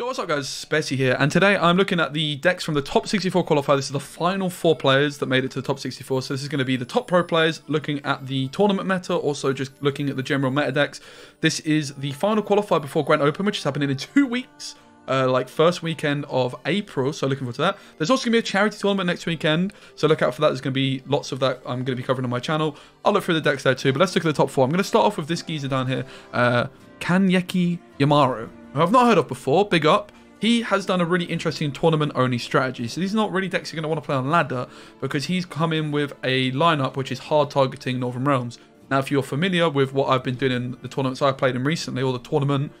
Yo, what's up guys, Spessy here, and today I'm looking at the decks from the top 64 qualifier. This is the final four players that made it to the top 64, so this is going to be the top pro players looking at the tournament meta, also just looking at the general meta decks. This is the final qualifier before Grand Open, which is happening in two weeks, uh, like first weekend of April, so looking forward to that. There's also going to be a charity tournament next weekend, so look out for that. There's going to be lots of that I'm going to be covering on my channel. I'll look through the decks there too, but let's look at the top four. I'm going to start off with this geezer down here, uh, Kanyeki Yamaru who I've not heard of before, big up. He has done a really interesting tournament-only strategy. So these are not really decks you're going to want to play on ladder because he's come in with a lineup which is hard targeting Northern Realms. Now, if you're familiar with what I've been doing in the tournaments I've played in recently, or the tournament,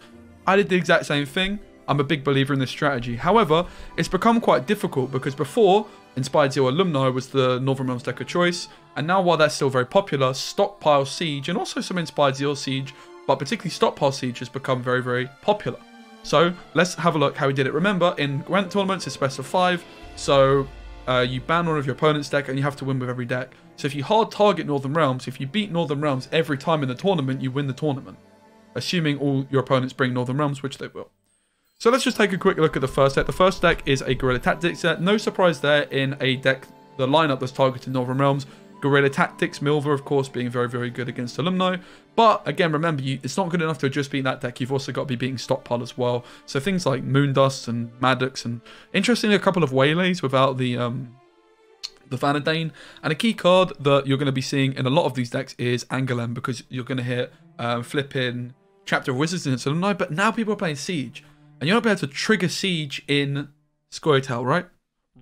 I did the exact same thing. I'm a big believer in this strategy. However, it's become quite difficult because before, Inspired Zeal Alumni was the Northern Realms deck of choice, and now while that's still very popular, Stockpile Siege and also some Inspired Zeal Siege but particularly Stockpile Siege has become very, very popular. So let's have a look how he did it. Remember, in Gwent tournaments, it's best of five, so uh, you ban one of your opponent's deck and you have to win with every deck. So if you hard target Northern Realms, if you beat Northern Realms every time in the tournament, you win the tournament. Assuming all your opponents bring Northern Realms, which they will. So let's just take a quick look at the first deck. The first deck is a Guerrilla Tactics set. No surprise there in a deck, the lineup that's targeted Northern Realms. Guerrilla Tactics, Milva, of course, being very, very good against Alumni. But again, remember, you, it's not good enough to just beat that deck. You've also got to be beating Stockpile as well. So things like Moondust and Maddox, and interestingly, a couple of Waylays without the um, the Vanadain. And a key card that you're going to be seeing in a lot of these decks is Angoulême, because you're going to hit um, flipping Chapter of Wizards against Alumni. But now people are playing Siege, and you're not able to trigger Siege in Scoia'tael, right?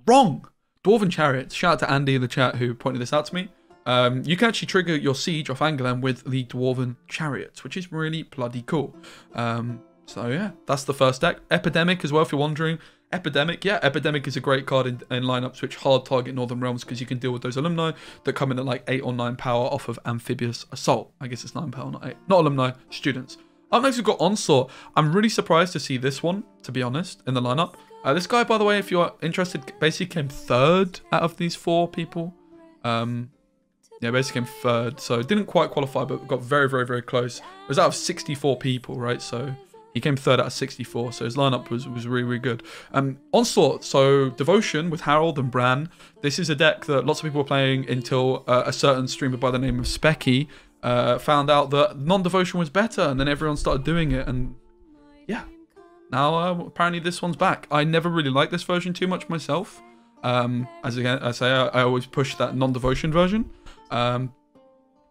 Wrong! Dwarven Chariots. Shout out to Andy in the chat who pointed this out to me. Um, you can actually trigger your siege off Angoulême with the Dwarven Chariots, which is really bloody cool. Um, so yeah, that's the first deck. Epidemic as well, if you're wondering. Epidemic, yeah, Epidemic is a great card in, in lineups which hard target Northern Realms because you can deal with those alumni that come in at like 8 or 9 power off of Amphibious Assault. I guess it's 9 power, not 8. Not alumni, students. Up next, we've got Onslaught. I'm really surprised to see this one, to be honest, in the lineup. Uh, this guy, by the way, if you're interested, basically came third out of these four people. Um, yeah, basically came third. So didn't quite qualify, but got very, very, very close. It was out of 64 people, right? So he came third out of 64. So his lineup was, was really, really good. Um, Onslaught, so Devotion with Harold and Bran. This is a deck that lots of people were playing until uh, a certain streamer by the name of Specky uh, found out that non-devotion was better. And then everyone started doing it. And yeah, now, uh, apparently this one's back. I never really liked this version too much myself. Um, as again, I say, I, I always push that non-devotion version. Um,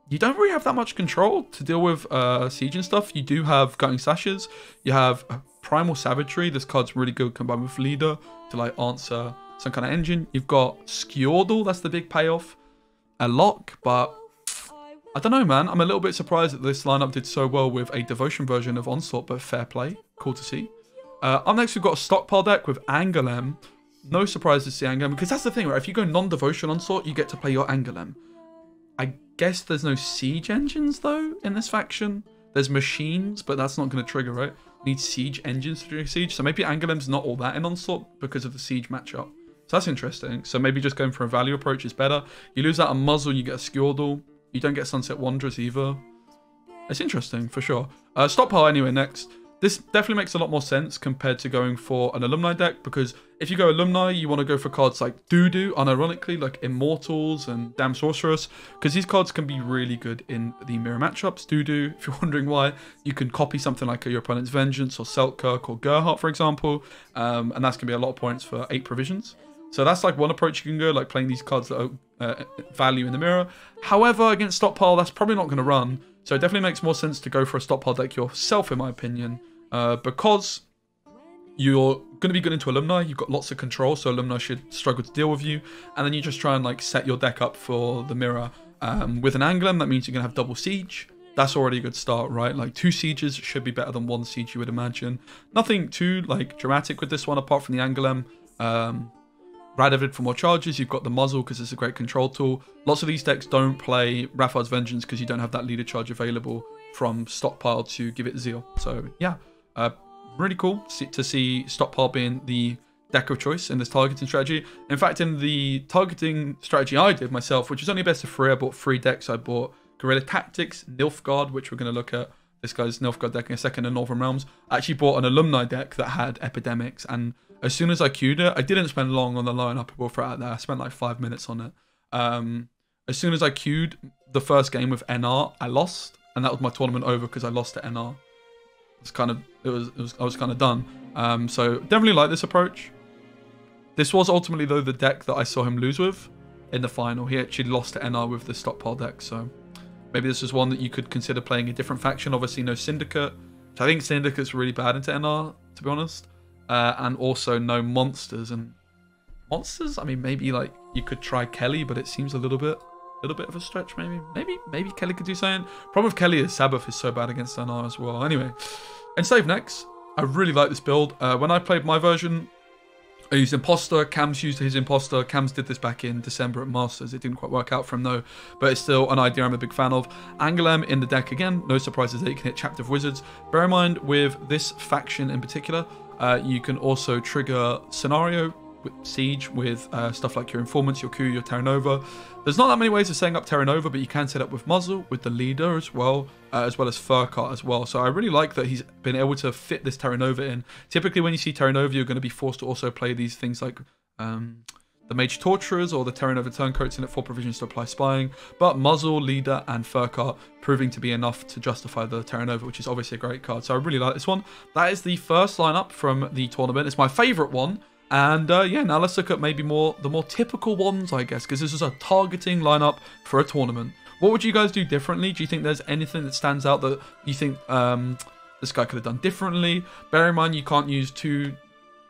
you don't really have that much control to deal with uh, siege and stuff. You do have gutting sashes. You have primal savagery. This card's really good combined with leader to like answer some kind of engine. You've got Skjordal. That's the big payoff. A lock, but I don't know, man. I'm a little bit surprised that this lineup did so well with a devotion version of Onslaught, but fair play. Cool to see. Uh, up next, we've got a stockpile deck with Angoulême. No surprise to see Angoulême, because that's the thing, right? If you go non-devotion Onslaught, you get to play your Angoulême. I guess there's no siege engines, though, in this faction. There's machines, but that's not going to trigger, right? Need siege engines to trigger siege. So maybe Angoulême's not all that in Onslaught because of the siege matchup. So that's interesting. So maybe just going for a value approach is better. You lose out a muzzle, you get a Skjordal. You don't get Sunset Wanderers either. It's interesting, for sure. Uh, stockpile anyway, next. This definitely makes a lot more sense compared to going for an alumni deck because if you go alumni, you want to go for cards like Doodoo, unironically, like Immortals and Damn Sorceress, because these cards can be really good in the mirror matchups. Doodoo, if you're wondering why, you can copy something like your opponent's Vengeance or Selkirk or Gerhardt, for example, um, and that's going to be a lot of points for 8 provisions. So that's like one approach you can go, like playing these cards that are uh, value in the mirror. However, against Stockpile, that's probably not going to run. So it definitely makes more sense to go for a stockpile deck yourself, in my opinion, uh, because you're going to be good into alumni. You've got lots of control, so alumni should struggle to deal with you. And then you just try and like set your deck up for the mirror. Um, with an Angoulême, that means you're going to have double siege. That's already a good start, right? Like two sieges should be better than one siege, you would imagine. Nothing too like dramatic with this one, apart from the Angoulême. Um, Radovid for more charges. You've got the muzzle because it's a great control tool. Lots of these decks don't play Rathard's Vengeance because you don't have that leader charge available from stockpile to give it zeal. So yeah, uh, really cool to see stockpile being the deck of choice in this targeting strategy. In fact, in the targeting strategy I did myself, which is only best of three, I bought three decks. I bought Guerrilla Tactics, Nilfgaard, which we're going to look at, this guy's Nilfgaard deck in a second in Northern Realms. I actually bought an alumni deck that had epidemics, and as soon as I queued it, I didn't spend long on the lineup. We'll throw out there. I spent like five minutes on it. Um, as soon as I queued the first game with NR, I lost, and that was my tournament over because I lost to NR. It's kind of it was, it was I was kind of done. Um, so definitely like this approach. This was ultimately though the deck that I saw him lose with in the final. He actually lost to NR with the stockpile deck, so maybe this is one that you could consider playing a different faction. Obviously, no Syndicate. I think Syndicate's really bad into NR, to be honest. Uh, and also no monsters and monsters. I mean, maybe like you could try Kelly, but it seems a little bit, a little bit of a stretch. Maybe, maybe, maybe Kelly could do something. Problem with Kelly is Sabbath is so bad against NR as well. Anyway, Enslave next. I really like this build. Uh, when I played my version, I used Imposter. Cam's used his Imposter. Cam's did this back in December at Masters. It didn't quite work out for him though, but it's still an idea I'm a big fan of. Angoulême in the deck again. No surprises that you can hit Chapter of Wizards. Bear in mind with this faction in particular, uh, you can also trigger Scenario With siege with uh, stuff like your Informants, your Coup, your Terra Nova. There's not that many ways of setting up Terra Nova, but you can set up with Muzzle, with the Leader as well, uh, as well as Fercart as well. So I really like that he's been able to fit this Terra Nova in. Typically when you see Terra Nova, you're going to be forced to also play these things like... Um, the Mage Torturers or the Terra Nova Turncoats in it for provisions to apply spying, but Muzzle, Leader, and Fercart proving to be enough to justify the Terra Nova, which is obviously a great card. So I really like this one. That is the first lineup from the tournament. It's my favourite one. And uh, yeah, now let's look at maybe more the more typical ones, I guess, because this is a targeting lineup for a tournament. What would you guys do differently? Do you think there's anything that stands out that you think um, this guy could have done differently? Bear in mind, you can't use two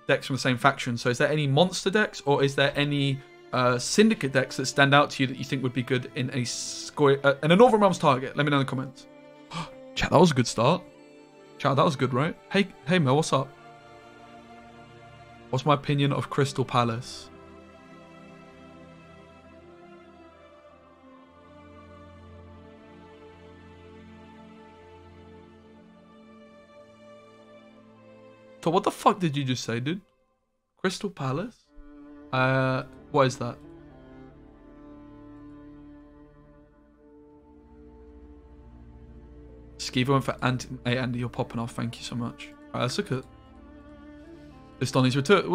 decks from the same faction. So is there any monster decks or is there any uh, syndicate decks that stand out to you that you think would be good in a square uh, in a Northern Realms target? Let me know in the comments. Chat, that was a good start. Chat, that was good, right? Hey, hey Mel, what's up? What's my opinion of Crystal Palace? So what the fuck did you just say, dude? Crystal Palace? Uh, what is that? Skeever went for Andy. Hey, Andy, you're popping off. Thank you so much. Alright, let's look at this Donny's return.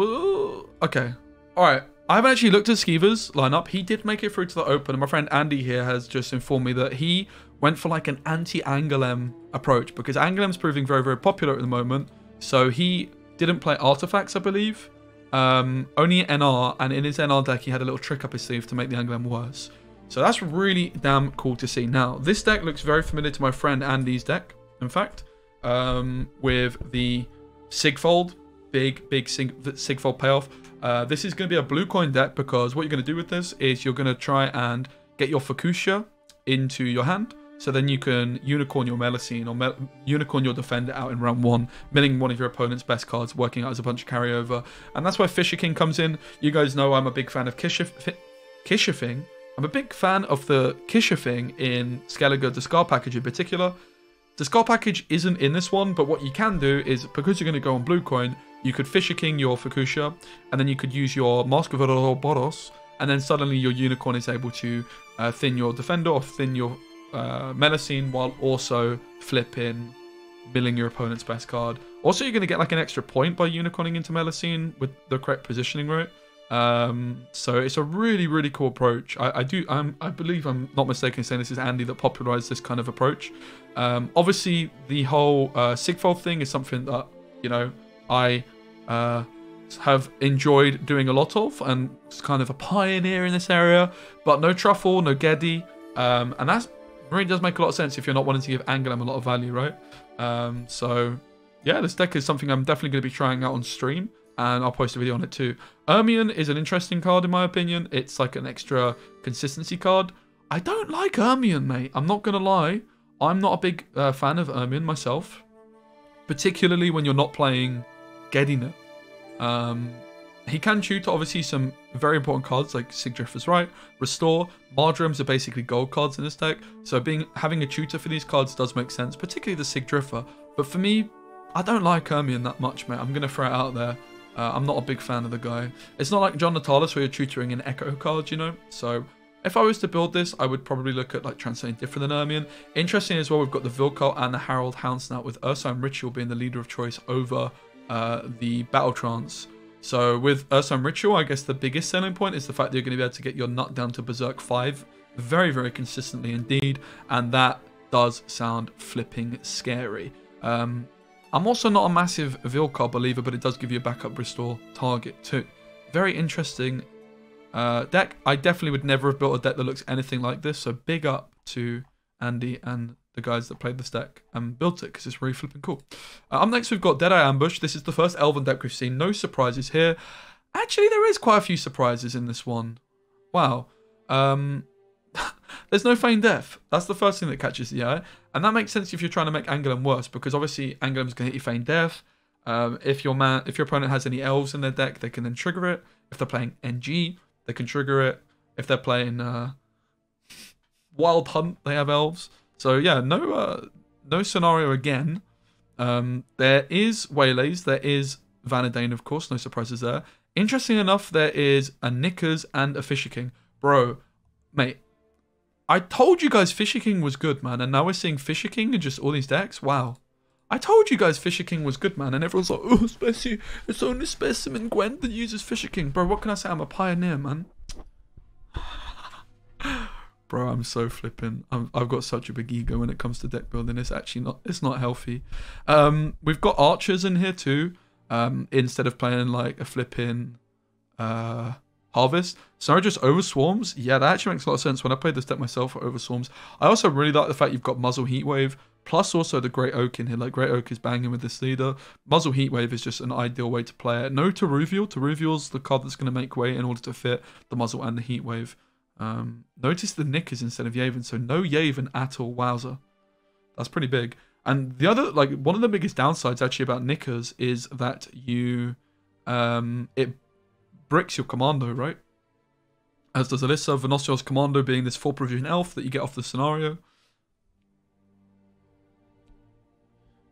Okay. Alright. I haven't actually looked at Skeever's lineup. He did make it through to the open, and my friend Andy here has just informed me that he went for like an anti-Angoulême approach because Angoulême's proving very, very popular at the moment. So he didn't play artifacts, I believe. Um, only NR, and in his NR deck, he had a little trick up his sleeve to make the Angoulême worse. So that's really damn cool to see. Now, this deck looks very familiar to my friend Andy's deck, in fact, um, with the Sigvald, big, big Sig Sigvald payoff. Uh, this is going to be a blue coin deck because what you're going to do with this is you're going to try and get your Fucusya into your hand. So then you can unicorn your Melusine or Mel unicorn your defender out in round one, milling one of your opponent's best cards, working out as a bunch of carryover. And that's where Fisher King comes in. You guys know I'm a big fan of Kishafing. I'm a big fan of the Kishafing in Skellige the Scar package in particular. The Skull package isn't in this one, but what you can do is, because you're going to go on blue coin, you could Fisher King your Fucusya, and then you could use your Mask of Ouroboros, and then suddenly your Unicorn is able to uh, thin your Defender or thin your uh, Melusine while also flipping, milling your opponent's best card. Also, you're going to get like an extra point by unicorning into Melusine with the correct positioning, right? Um, so it's a really, really cool approach. I, I do, I'm, I believe I'm not mistaken in saying this is Andy that popularized this kind of approach. Um, obviously, the whole uh, Sigvald thing is something that, you know, I uh, have enjoyed doing a lot of and it's kind of a pioneer in this area. But no Truffle, no Geddy. Um, and that really does make a lot of sense if you're not wanting to give Angoulême a lot of value, right? Um, so, yeah, this deck is something I'm definitely going to be trying out on stream. And I'll post a video on it too. Ermion is an interesting card in my opinion. It's like an extra consistency card. I don't like Ermion, mate. I'm not going to lie. I'm not a big uh, fan of Ermion myself. Particularly when you're not playing Gedina. Um, he can tutor obviously some very important cards like Sigdrifa's Rite, Restore, Marjorams are basically gold cards in this deck. So being having a tutor for these cards does make sense, particularly the Sigdrifa. But for me, I don't like Ermion that much, mate. I'm going to throw it out there. Uh, I'm not a big fan of the guy. It's not like John Natalis where you're tutoring an Echo card, you know? So If I was to build this, I would probably look at like translating different than Ermion. Interesting as well, we've got the Vildkaarl and the Harald Houndsnout with Ursine Ritual being the leader of choice over uh, the Battle Trance. So with Ursine Ritual, I guess the biggest selling point is the fact that you're going to be able to get your nut down to Berserk 5 very, very consistently indeed. And that does sound flipping scary. Um, I'm also not a massive Vildkaarl believer, but it does give you a backup restore target too. Very interesting uh, deck. I definitely would never have built a deck that looks anything like this. So big up to Andy and the guys that played this deck and built it because it's really flipping cool. Uh, up next, we've got Deadeye Ambush. This is the first Elven deck we've seen. No surprises here. Actually, there is quite a few surprises in this one. Wow. Um, there's no Feign Death. That's the first thing that catches the eye. And that makes sense if you're trying to make Angoulême worse because obviously Angouleme's going to hit you Feign Death. Um, if your man, if your opponent has any elves in their deck, they can then trigger it. If they're playing NG, they can trigger it. If they're playing uh, Wild Hunt, they have elves. So yeah, no uh, no scenario again. Um, there is Waylays, there is Vanadain, of course, no surprises there. Interesting enough, there is a Knickers and a Fisher King. Bro, mate, I told you guys Fisher King was good, man, and now we're seeing Fisher King and just all these decks. Wow. I told you guys Fisher King was good, man, and everyone's like, oh, Speci, it's only Specimen Gwent that uses Fisher King. Bro, what can I say? I'm a pioneer, man. Bro, I'm so flipping. i have got such a big ego when it comes to deck building. It's actually not. It's not healthy. Um, we've got archers in here too. Um, instead of playing like a flipping uh, harvest, so just overswarms. Yeah, that actually makes a lot of sense. When I played this deck myself overswarms, I also really like the fact you've got muzzle heatwave plus also the Great Oak in here. Like Great Oak is banging with this leader. Muzzle Heatwave is just an ideal way to play it. No Toruviel. Toruviel's the card that's going to make way in order to fit the muzzle and the Heatwave. Um, notice the Knickers instead of Yaevinn, so no Yaevinn at all. Wowzer. That's pretty big. And the other, like, one of the biggest downsides actually about Knickers is that you, um, it bricks your commando, right? As does Alyssa, Venostro's commando being this full provision elf that you get off the scenario.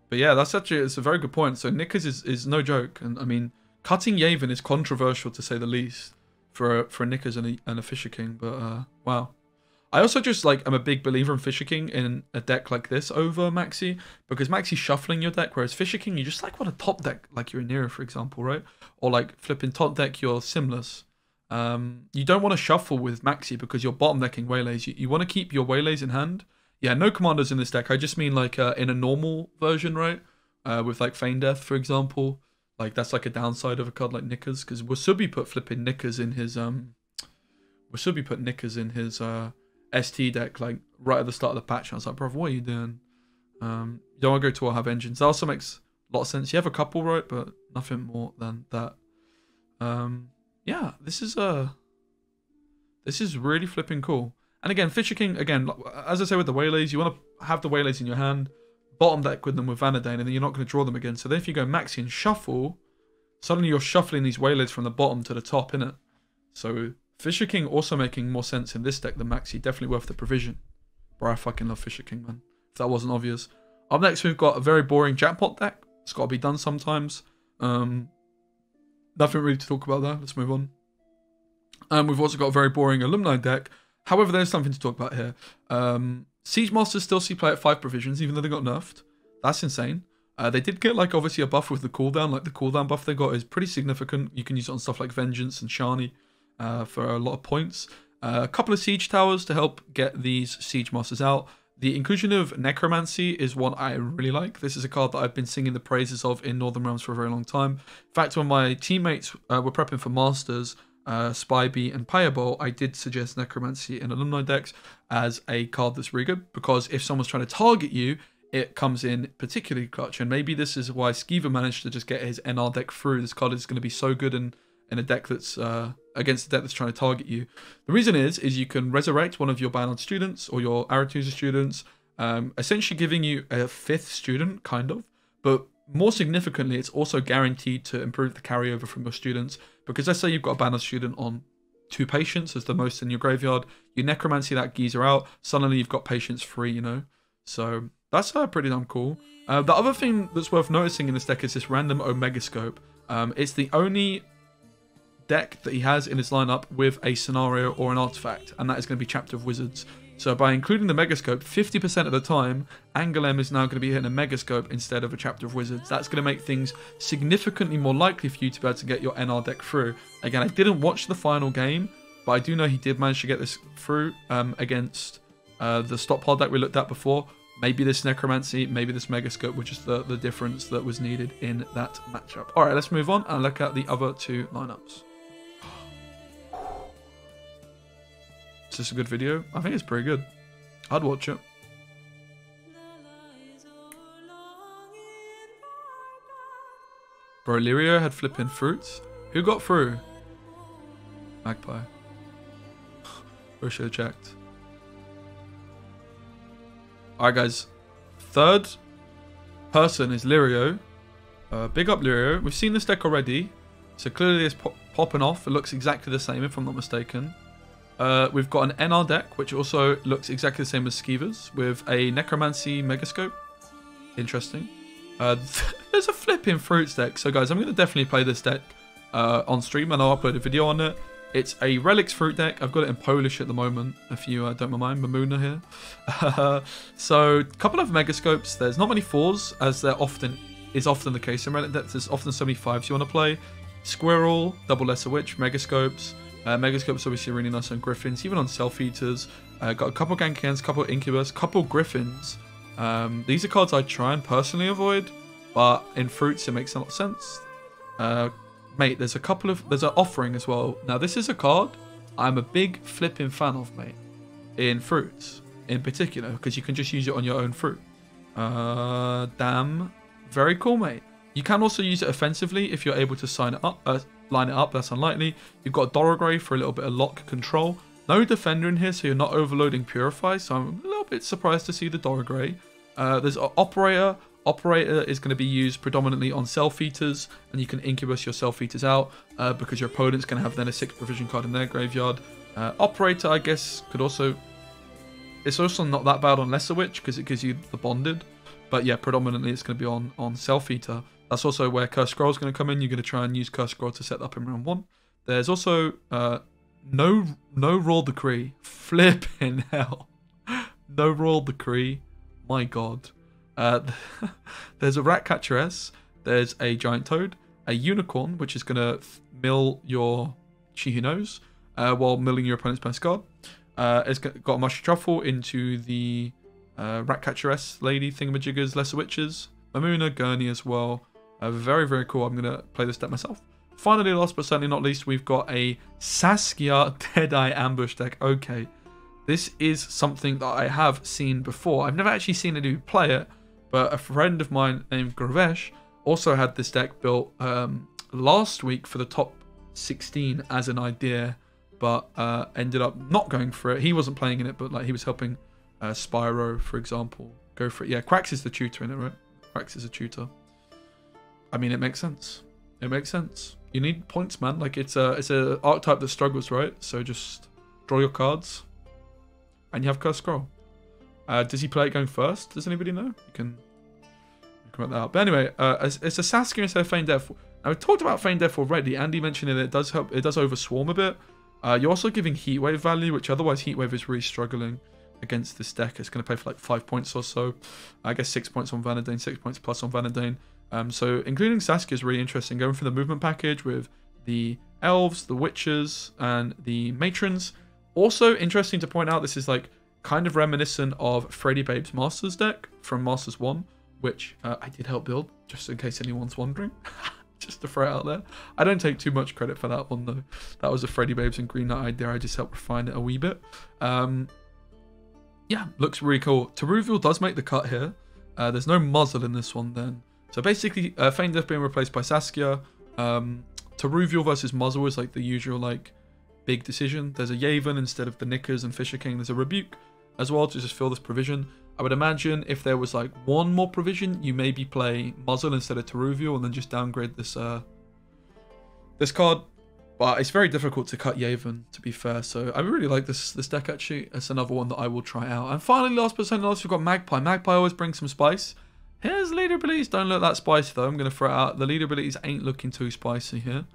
But yeah, that's actually, it's a very good point. So Nickers is, is no joke. And I mean, cutting Yaevinn is controversial to say the least for a, for a Knickers and a, and a Fisher King, but uh, wow. I also just like I'm a big believer in Fisher King in a deck like this over Maxi because Maxi's shuffling your deck, whereas Fisher King you just like want a top deck like you're in Nero, for example, right? Or like flipping top deck you're Simless. Um, you don't want to shuffle with Maxi because you're bottom decking Waylays. You, you want to keep your Waylays in hand. Yeah, no commanders in this deck. I just mean like uh, in a normal version, right? Uh, with like Feign Death, for example. Like that's like a downside of a card like Knickers because Wasubi put flipping Knickers in his um. Wasubi put Knickers in his uh ST deck like right at the start of the patch. I was like, bro, what are you doing? Um, you don't want to go to all have engines. That also makes a lot of sense. You have a couple, right, but nothing more than that. Um, yeah, this is uh this is really flipping cool. And again, Fisher King, again, as I say with the Waylays, you want to have the Waylays in your hand bottom deck with them with Vanadain, and then you're not going to draw them again. So then if you go Maxi and Shuffle, suddenly you're shuffling these Waylays from the bottom to the top, in it. So Fisher King also making more sense in this deck than Maxi. Definitely worth the provision. Bro, I fucking love Fisher King, man. If that wasn't obvious. Up next, we've got a very boring jackpot deck. It's got to be done sometimes. Um, nothing really to talk about there. Let's move on. And we've also got a very boring alumni deck. However, there's something to talk about here. Um, Siege Masters still see play at 5 provisions, even though they got nerfed. That's insane. Uh, they did get, like, obviously a buff with the cooldown. Like, the cooldown buff they got is pretty significant. You can use it on stuff like Vengeance and Shani uh, for a lot of points. Uh, a couple of Siege Towers to help get these Siege Masters out. The inclusion of Necromancy is one I really like. This is a card that I've been singing the praises of in Northern Realms for a very long time. In fact, when my teammates uh, were prepping for Masters, uh, Spybee, and Payable, I did suggest Necromancy in alumni decks as a card that's really good because if someone's trying to target you, it comes in particularly clutch. And maybe this is why Skiva managed to just get his NR deck through. This card is going to be so good in, in a deck that's uh, against the deck that's trying to target you. The reason is, is you can resurrect one of your Banned students or your Aretuza students, um, essentially giving you a fifth student, kind of. But more significantly, it's also guaranteed to improve the carryover from your students because let's say you've got a Banned student on two patients as the most in your graveyard, you necromancy that geezer out, suddenly you've got patients free, you know? So that's uh, pretty damn cool. Uh, the other thing that's worth noticing in this deck is this random Megascope. Um, it's the only deck that he has in his lineup with a scenario or an artifact, and that is going to be Chapter of Wizards. So by including the Megascope, 50% of the time, Angoulême is now going to be hitting a Megascope instead of a Chapter of Wizards. That's going to make things significantly more likely for you to be able to get your NR deck through. Again, I didn't watch the final game, but I do know he did manage to get this through um, against uh, the stockpile deck we looked at before. Maybe this Necromancy, maybe this Megascope, which is the, the difference that was needed in that matchup. All right, let's move on and look at the other two lineups. Is this a good video? I think it's pretty good. I'd watch it. Bro, Lirio had flipping fruits. Who got through? Magpie. Have checked. Alright guys. Third person is Lirio. Uh, big up Lirio. We've seen this deck already. So clearly it's pop popping off. It looks exactly the same if I'm not mistaken. Uh, we've got an NR deck, which also looks exactly the same as Skeever's, with a Necromancy Megascope. Interesting. Uh, there's a flipping fruits deck. So guys, I'm going to definitely play this deck uh, on stream, and I'll upload a video on it. It's a Relics fruit deck. I've got it in Polish at the moment, if you uh, don't mind. Mamuna here. so, a couple of Megascopes. There's not many fours, as there often is often the case in Relic decks. There's often so many fives you want to play. Squirrel, Double Lesser Witch, Megascopes. Uh, Megascope's obviously really nice on Griffins, even on Self Eaters. Uh, got a couple Gankians, couple Incubus, couple Griffins. Um, these are cards I try and personally avoid, but in Fruits it makes a lot of sense. Uh, mate, there's a couple of there's an offering as well. Now this is a card I'm a big flipping fan of, mate. In Fruits, in particular, because you can just use it on your own fruit. Uh, damn, very cool, mate. You can also use it offensively if you're able to sign it up. Uh, line it up, that's unlikely. You've got Doragrave for a little bit of lock control. No defender in here, so you're not overloading Purify, so I'm a little bit surprised to see the Doragrave. Uh, there's Operator. Operator is going to be used predominantly on Self Eaters, and you can Incubus your Self Eaters out uh, because your opponent's going to have then a 6 provision card in their graveyard. Uh, Operator, I guess, could also... It's also not that bad on Lesser Witch because it gives you the Bonded. But yeah, predominantly it's going to be on, on Self Eater. That's also where Curse Scroll is going to come in. You're going to try and use Curse Scroll to set up in round one. There's also uh, no no Royal Decree. Flipping hell. no Royal Decree. My god. Uh, there's a Rat Ratcatcheress. There's a Giant Toad. A Unicorn, which is going to mill your She Who Knows uh, while milling your opponent's best card. Uh, it's got a Mushy Truffle into the uh, Ratcatcheress Lady Thingamajiggers Lesser Witches. Mamuna, Gurney as well. Uh, very, very cool. I'm going to play this deck myself. Finally, last but certainly not least, we've got a Saskia Deadeye Ambush deck. Okay, this is something that I have seen before. I've never actually seen a play it, but a friend of mine named Gravesh also had this deck built um, last week for the top 16 as an idea, but uh, ended up not going for it. He wasn't playing in it, but like he was helping uh, Spyro, for example, go for it. Yeah, Quacks is the tutor in it, right? Quacks is a tutor. I mean, it makes sense. It makes sense. You need points, man. Like it's a it's a archetype that struggles, right? So just draw your cards, and you have Curse Scroll. Uh, does he play it going first? Does anybody know? You can come that out. But anyway, uh, it's, it's a Saskia instead of Feign Death. Now we talked about Feign Death already. Andy mentioned it. It does help. It does overswarm a bit. Uh, you're also giving Heatwave value, which otherwise Heatwave is really struggling against this deck. It's going to pay for like five points or so. I guess six points on Vanadain, six points plus on Vanadain. Um, so including Saskia is really interesting. Going for the movement package with the elves, the witches, and the matrons. Also interesting to point out, this is like kind of reminiscent of Freddy Babe's Masters deck from Masters 1, which uh, I did help build, just in case anyone's wondering. just to throw it out there. I don't take too much credit for that one though. That was a Freddy Babes and Green Knight idea. I just helped refine it a wee bit. Um, yeah, looks really cool. Toruviel does make the cut here. Uh, there's no muzzle in this one then. So basically, uh, being replaced by Saskia. Um, Taruviel versus Muzzle is like the usual like big decision. There's a Yaevinn instead of the Knickers and Fisher King. There's a Rebuke as well to just fill this provision. I would imagine if there was like one more provision, you maybe play Muzzle instead of Toruviel and then just downgrade this uh this card. But it's very difficult to cut Yaevinn, to be fair. So I really like this this deck actually. It's another one that I will try out. And finally, last but not least, we've got Magpie. Magpie always brings some spice. Here's leader abilities. Don't look that spicy though. I'm going to throw it out. The leader abilities ain't looking too spicy here.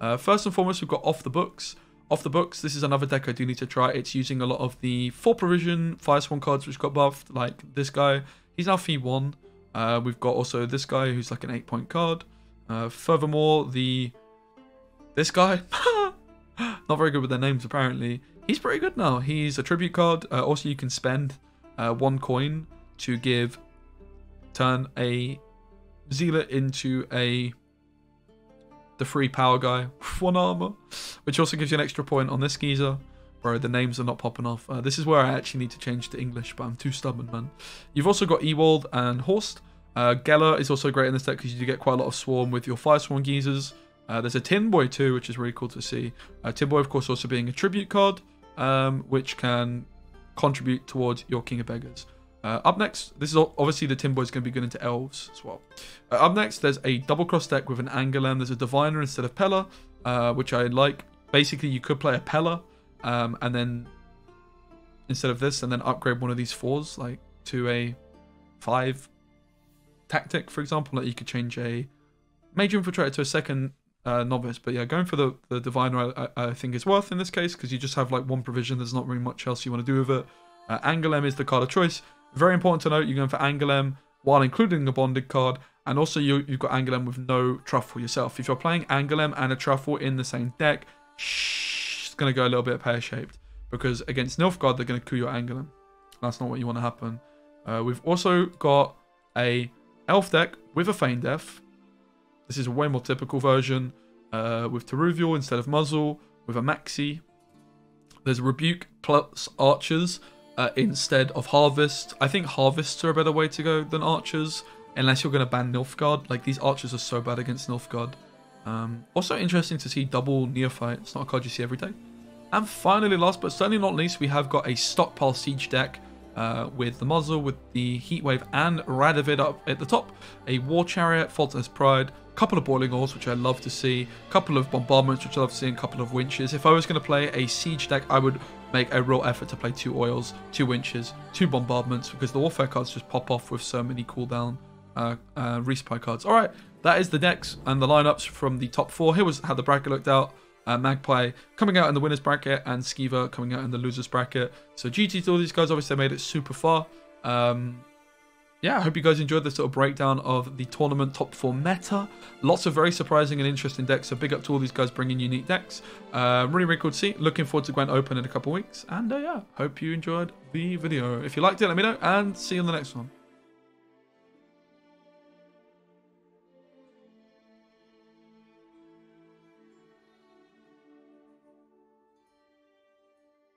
Uh, first and foremost, we've got Off the Books. Off the Books, this is another deck I do need to try. It's using a lot of the 4 provision Firesworn cards which got buffed, like this guy. He's now fee 1. Uh, we've got also this guy who's like an 8 point card. Uh, furthermore, the this guy, not very good with their names apparently. He's pretty good now. He's a tribute card. Uh, also, you can spend uh, one coin to give turn a zealot into a the free power guy one armor, which also gives you an extra point on this geezer. Bro, the names are not popping off. Uh, this is where I actually need to change to English, but I'm too stubborn, man. You've also got Ewald and Horst. Uh, Geller is also great in this deck because you do get quite a lot of Swarm with your Firesworn geezers. Uh, there's a Tin Boy too, which is really cool to see. Uh, Tin Boy, of course, also being a tribute card, um, which can contribute towards your King of Beggars. Uh, up next, this is obviously the Tin Boy is going to be good into Elves as well. Uh, up next, there's a double cross deck with an Angoulême. There's a Diviner instead of Pella, uh, which I like. Basically, you could play a Pella, um, and then instead of this, and then upgrade one of these fours, like to a five tactic, for example. Like you could change a Major Infiltrator to a second uh, novice. But yeah, going for the, the Diviner I, I think is worth in this case because you just have like one provision. There's not really much else you want to do with it. Uh, Angoulême is the card of choice. Very important to note, you're going for Angoulême while including a bonded card. And also you, you've got Angoulême with no Truffle yourself. If you're playing Angoulême and a Truffle in the same deck, shh, it's going to go a little bit pear-shaped. Because against Nilfgaard, they're going to coup your Angoulême. That's not what you want to happen. Uh, we've also got a Elf deck with a Feign Death. This is a way more typical version uh, with Toruviel instead of Muzzle, with a Maxi. There's Rebuke plus Archers uh, instead of Harvest. I think Harvests are a better way to go than Archers, unless you're going to ban Nilfgaard. Like, these Archers are so bad against Nilfgaard. Um, also interesting to see double Neophyte. It's not a card you see every day. And finally, last but certainly not least, we have got a Stockpile Siege deck uh, with the muzzle, with the Heatwave and Radovid up at the top. A War Chariot, Foltest's Pride, couple of Boiling Oars, which I love to see, a couple of Bombardments, which I love to see, and a couple of Winches. If I was going to play a Siege deck, I would make a real effort to play two Oils, two Winches, two Bombardments, because the Warfare cards just pop off with so many cooldown uh, uh, resupply cards. Alright, that is the decks and the lineups from the top four. Here was how the bracket looked out. Uh, Magpie coming out in the winners bracket and Skiva coming out in the losers bracket. So GT to all these guys, obviously they made it super far. Um, yeah, I hope you guys enjoyed this little breakdown of the tournament top four meta. Lots of very surprising and interesting decks, so big up to all these guys bringing unique decks. Uh, really, really cool to see. Looking forward to Gwent Open in a couple weeks. And uh, yeah, hope you enjoyed the video. If you liked it, let me know, and see you on the next one.